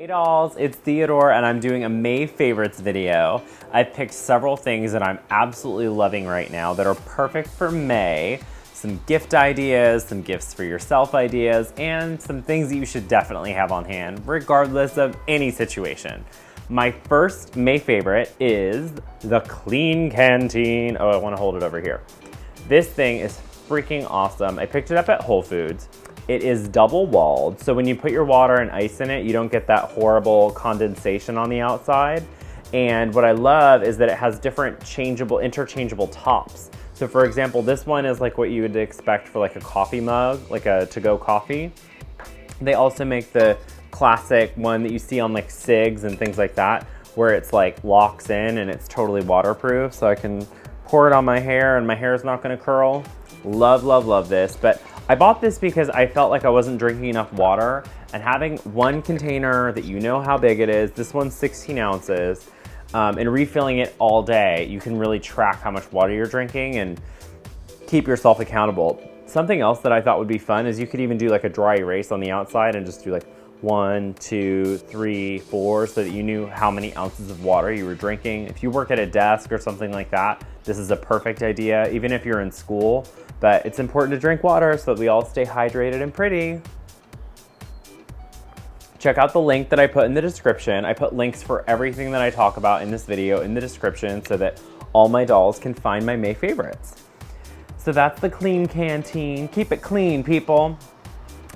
Hey dolls, it's Theodore and I'm doing a May favorites video. I've picked several things that I'm absolutely loving right now that are perfect for May. Some gift ideas, some gifts for yourself ideas, and some things that you should definitely have on hand regardless of any situation. My first May favorite is the Klean Kanteen. Oh, I wanna hold it over here. This thing is freaking awesome. I picked it up at Whole Foods. It is double walled, so when you put your water and ice in it, you don't get that horrible condensation on the outside. And what I love is that it has different changeable, interchangeable tops. So for example, this one is like what you would expect for like a coffee mug, like a to-go coffee. They also make the classic one that you see on like Siggs and things like that, where it's like locks in and it's totally waterproof. So I can pour it on my hair and my hair is not gonna curl. Love, love, love this. But I bought this because I felt like I wasn't drinking enough water and having one container that you know how big it is, this one's 16 ounces, um, and refilling it all day, you can really track how much water you're drinking and keep yourself accountable. Something else that I thought would be fun is you could even do like a dry erase on the outside and just do like one, two, three, four, so that you knew how many ounces of water you were drinking. If you work at a desk or something like that, this is a perfect idea, even if you're in school. But it's important to drink water so that we all stay hydrated and pretty. Check out the link that I put in the description. I put links for everything that I talk about in this video in the description so that all my dolls can find my May favorites. So that's the Klean Kanteen. Keep it clean, people.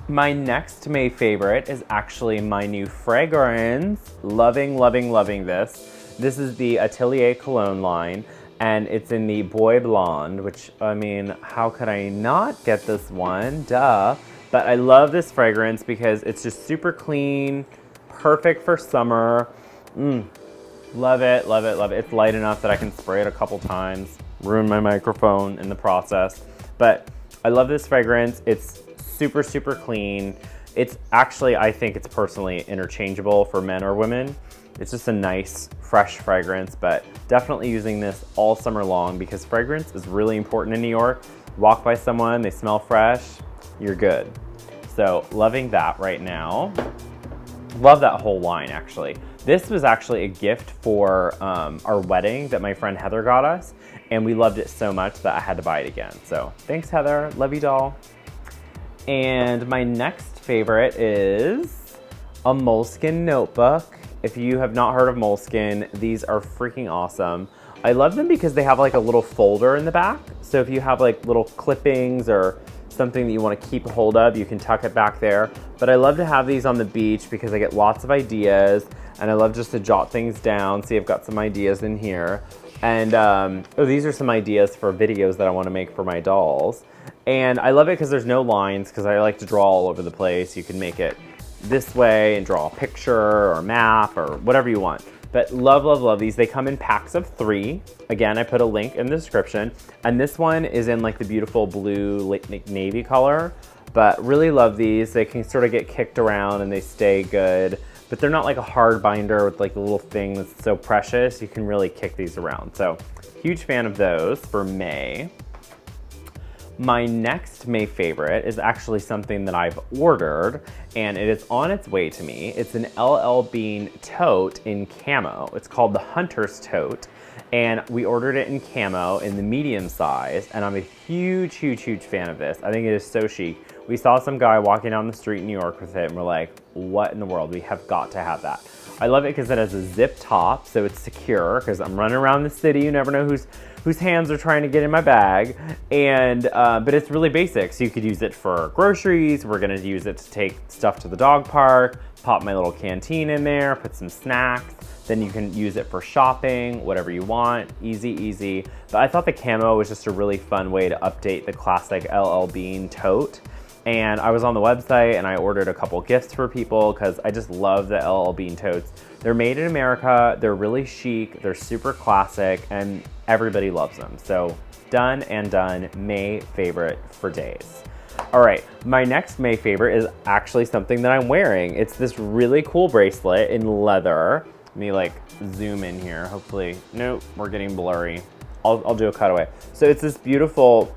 My next May favorite is actually my new fragrance. Loving, loving, loving this. This is the Atelier Cologne line and it's in the Boy Blonde, which, I mean, how could I not get this one? Duh. But I love this fragrance because it's just super clean, perfect for summer. Mm. Love it, love it, love it. It's light enough that I can spray it a couple times, ruin my microphone in the process. But I love this fragrance. It's super, super clean. It's actually, I think it's personally interchangeable for men or women. It's just a nice, fresh fragrance, but definitely using this all summer long because fragrance is really important in New York. Walk by someone, they smell fresh, you're good. So loving that right now. Love that whole line actually. This was actually a gift for um, our wedding that my friend Heather got us, and we loved it so much that I had to buy it again. So thanks Heather, love you doll. And my next favorite is a Moleskine notebook. If you have not heard of Moleskine, these are freaking awesome. I love them because they have like a little folder in the back. So if you have like little clippings or something that you want to keep a hold of, you can tuck it back there. But I love to have these on the beach because I get lots of ideas and I love just to jot things down. See, I've got some ideas in here. And um, oh, these are some ideas for videos that I want to make for my dolls. And I love it because there's no lines because I like to draw all over the place. You can make it this way and draw a picture or map or whatever you want. But love, love, love these. They come in packs of three. Again, I put a link in the description. And this one is in like the beautiful blue navy color. But really love these. They can sort of get kicked around and they stay good. But they're not like a hard binder with like a little thing that's so precious. You can really kick these around. So huge fan of those for May. My next May favorite is actually something that I've ordered and it is on its way to me. It's an LL Bean tote in camo. It's called the Hunter's Tote and we ordered it in camo in the medium size and I'm a huge, huge, huge fan of this. I think it is so chic. We saw some guy walking down the street in New York with it and we're like, what in the world? We have got to have that. I love it because it has a zip top, so it's secure because I'm running around the city. You never know who's whose hands are trying to get in my bag. And, uh, but it's really basic. So you could use it for groceries. We're gonna use it to take stuff to the dog park, pop my little canteen in there, put some snacks. Then you can use it for shopping, whatever you want, easy, easy. But I thought the camo was just a really fun way to update the classic LL Bean tote. And I was on the website and I ordered a couple gifts for people because I just love the LL Bean totes. They're made in America, they're really chic, they're super classic, and everybody loves them. So done and done, May favorite for days. All right, my next May favorite is actually something that I'm wearing. It's this really cool bracelet in leather. Let me like zoom in here, hopefully. Nope, we're getting blurry. I'll, I'll do a cutaway. So it's this beautiful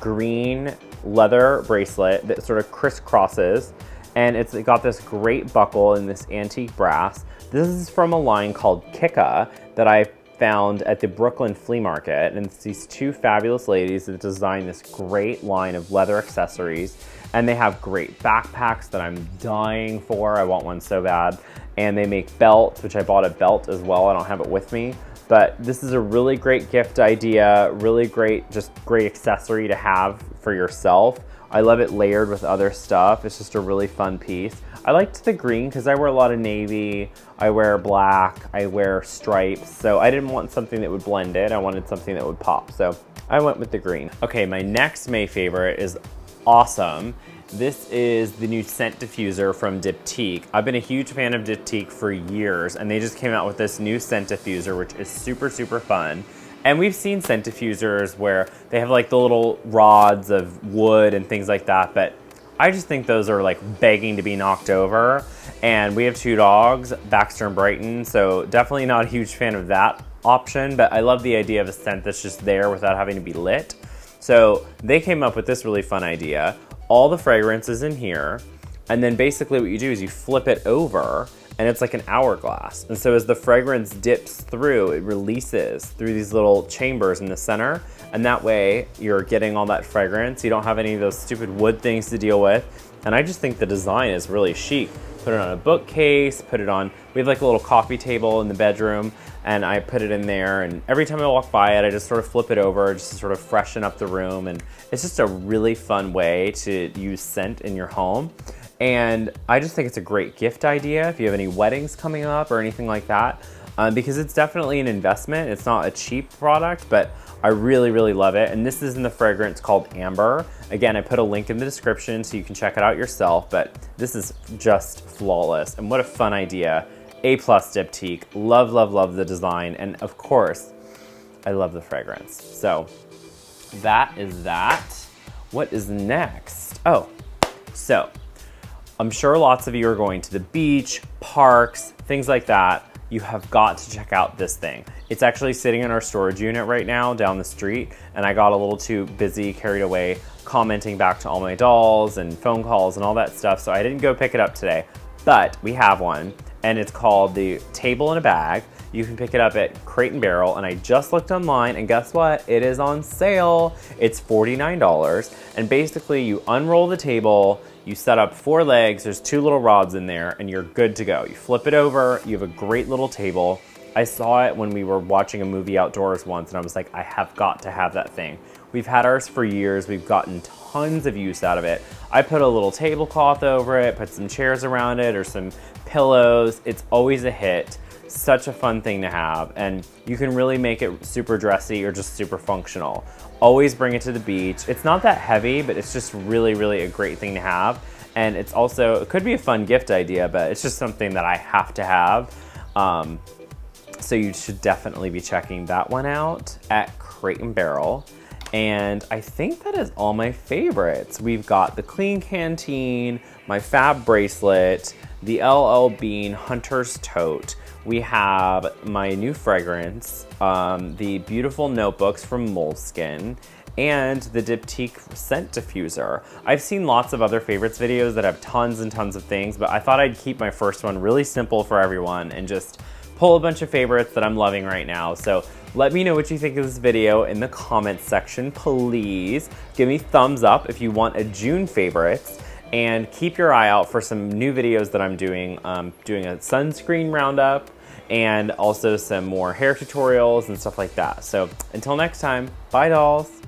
green leather bracelet that sort of crisscrosses and it's got this great buckle in this antique brass. This is from a line called Kika that I found at the Brooklyn Flea Market. And it's these two fabulous ladies that designed this great line of leather accessories. And they have great backpacks that I'm dying for. I want one so bad. And they make belts, which I bought a belt as well. I don't have it with me. But this is a really great gift idea, really great, just great accessory to have for yourself. I love it layered with other stuff. It's just a really fun piece. I liked the green because I wear a lot of navy, I wear black, I wear stripes. So I didn't want something that would blend in. I wanted something that would pop. So I went with the green. Okay, my next May favorite is awesome. This is the new scent diffuser from Diptyque. I've been a huge fan of Diptyque for years and they just came out with this new scent diffuser which is super, super fun. And we've seen scent diffusers where they have like the little rods of wood and things like that, but I just think those are like begging to be knocked over. And we have two dogs, Baxter and Brighton, so definitely not a huge fan of that option, but I love the idea of a scent that's just there without having to be lit. So they came up with this really fun idea. All the fragrance is in here, and then basically what you do is you flip it over and it's like an hourglass. And so as the fragrance dips through, it releases through these little chambers in the center. And that way you're getting all that fragrance. You don't have any of those stupid wood things to deal with. And I just think the design is really chic. Put it on a bookcase, put it on, we have like a little coffee table in the bedroom and I put it in there and every time I walk by it, I just sort of flip it over just to sort of freshen up the room. And it's just a really fun way to use scent in your home. And I just think it's a great gift idea if you have any weddings coming up or anything like that, um, because it's definitely an investment. It's not a cheap product, but I really, really love it. And this is in the fragrance called Amber. Again, I put a link in the description so you can check it out yourself, but this is just flawless. And what a fun idea. A plus Diptyque. Love, love, love the design. And of course, I love the fragrance. So that is that. What is next? Oh, so I'm sure lots of you are going to the beach, parks, things like that. You have got to check out this thing. It's actually sitting in our storage unit right now down the street, and I got a little too busy, carried away, commenting back to all my dolls and phone calls and all that stuff, so I didn't go pick it up today. But we have one, and it's called the Table in a Bag. You can pick it up at Crate and Barrel, and I just looked online, and guess what? It is on sale. It's $49, and basically you unroll the table, you set up four legs, there's two little rods in there, and you're good to go. You flip it over, you have a great little table. I saw it when we were watching a movie outdoors once, and I was like, I have got to have that thing. We've had ours for years, we've gotten tons of use out of it. I put a little tablecloth over it, put some chairs around it, or some pillows. It's always a hit such a fun thing to have and you can really make it super dressy or just super functional. Always bring it to the beach. It's not that heavy, but it's just really, really a great thing to have. And it's also, it could be a fun gift idea, but it's just something that I have to have. Um, so you should definitely be checking that one out at Crate and Barrel. And I think that is all my favorites. We've got the Klean Kanteen, my Fab bracelet, the LL Bean Hunter's Tote, we have my new fragrance, um, the beautiful notebooks from Moleskine, and the Diptyque scent diffuser. I've seen lots of other favorites videos that have tons and tons of things, but I thought I'd keep my first one really simple for everyone and just pull a bunch of favorites that I'm loving right now. So let me know what you think of this video in the comments section, please. Give me thumbs up if you want a June favorites and keep your eye out for some new videos that I'm doing. Um, doing a sunscreen roundup and also some more hair tutorials and stuff like that. So until next time, bye dolls.